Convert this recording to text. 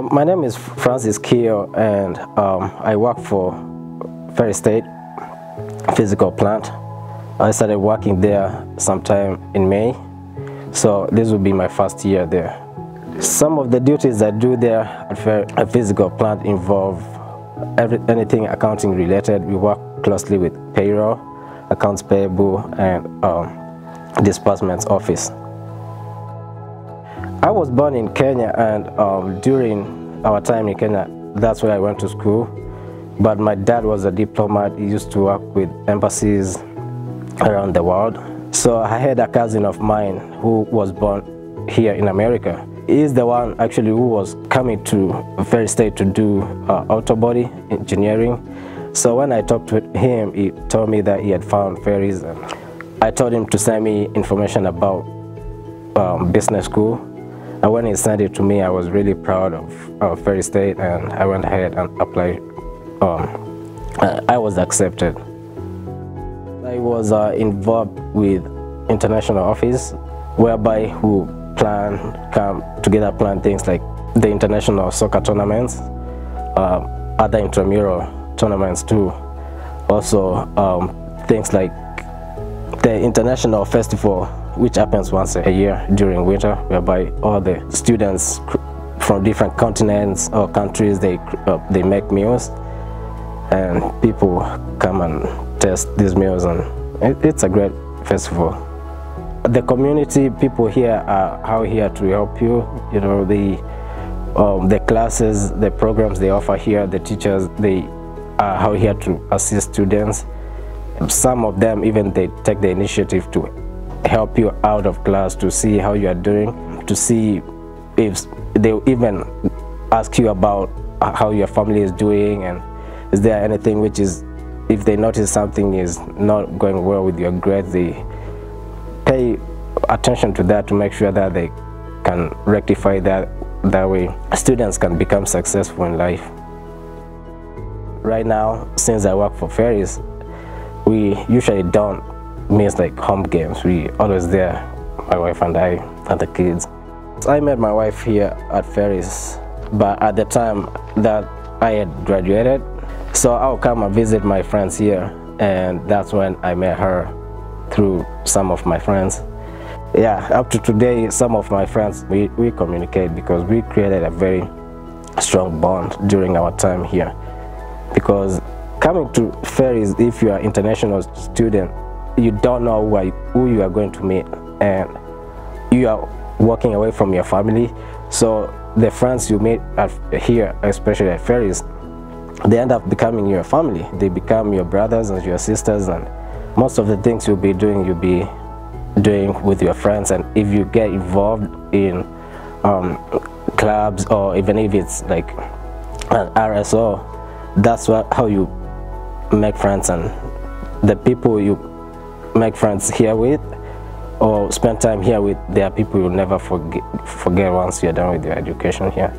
My name is Francis Kiio and um, I work for Ferris State Physical Plant. I started working there sometime in May, so this will be my first year there. Some of the duties I do there at a physical plant involve every, anything accounting related. We work closely with payroll, accounts payable, and um, disbursements office. I was born in Kenya and um, during our time in Kenya, that's where I went to school. But my dad was a diplomat. He used to work with embassies around the world. So I had a cousin of mine who was born here in America. He's the one actually who was coming to Ferris State to do uh, auto body engineering. So when I talked to him, he told me that he had found Ferris. I told him to send me information about um, business school. When he sent it to me, I was really proud of, of Ferris State and I went ahead and applied. Um, I was accepted. I was uh, involved with international office whereby we plan, come together plan things like the international soccer tournaments, uh, other intramural tournaments too. Also um, things like the international festival which happens once a year during winter whereby all the students from different continents or countries they uh, they make meals. And people come and test these meals and it, it's a great festival. The community people here are how here to help you. You know the um, the classes the programs they offer here the teachers they are how here to assist students. Some of them even they take the initiative to help you out of class to see how you are doing to see if they even ask you about how your family is doing and is there anything which is if they notice something is not going well with your grades they pay attention to that to make sure that they can rectify that that way students can become successful in life. Right now since i work for Ferris we usually don't miss like home games. We always there, my wife and I and the kids. I met my wife here at Ferris, but at the time that I had graduated, so I'll come and visit my friends here, and that's when I met her through some of my friends. Yeah, up to today, some of my friends, we, we communicate because we created a very strong bond during our time here. Because coming to Ferris, if you are international student, you don't know who, who you are going to meet and you are walking away from your family. So the friends you meet here especially at Ferris they end up becoming your family. They become your brothers and your sisters and most of the things you'll be doing you'll be doing with your friends. And if you get involved in um, clubs or even if it's like an RSO that's what, how you make friends. And the people you make friends here with or spend time here with, there are people you'll never forget, forget once you're done with your education here.